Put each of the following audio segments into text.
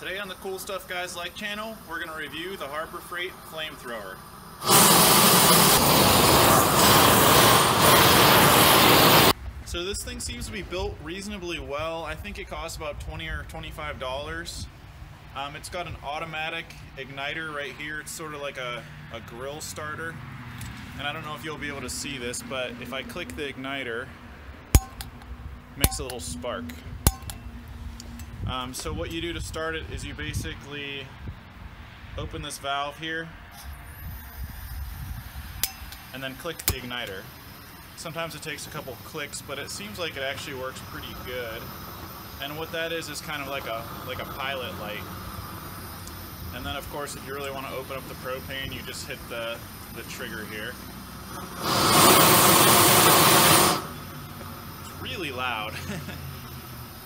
Today on the Cool Stuff Guys Like channel, we're going to review the Harbor Freight Flamethrower. So this thing seems to be built reasonably well. I think it costs about 20 or $25. Um, it's got an automatic igniter right here. It's sort of like a, a grill starter. And I don't know if you'll be able to see this, but if I click the igniter, it makes a little spark. Um, so what you do to start it is you basically open this valve here and then click the igniter. Sometimes it takes a couple clicks, but it seems like it actually works pretty good. And what that is is kind of like a like a pilot light. And then of course if you really want to open up the propane, you just hit the, the trigger here. It's really loud.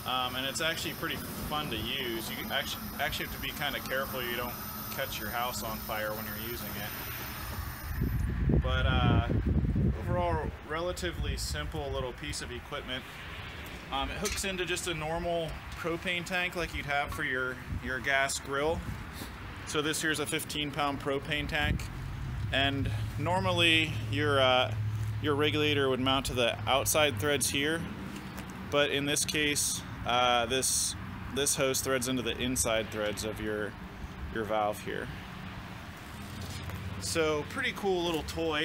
Um, and it's actually pretty fun to use. You actually actually have to be kind of careful you don't catch your house on fire when you're using it. But uh, overall, relatively simple little piece of equipment. Um, it hooks into just a normal propane tank like you'd have for your, your gas grill. So this here's a 15 pound propane tank. And normally your, uh, your regulator would mount to the outside threads here. But in this case, uh, this this hose threads into the inside threads of your your valve here. So pretty cool little toy.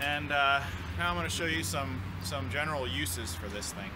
And uh, now I'm going to show you some some general uses for this thing.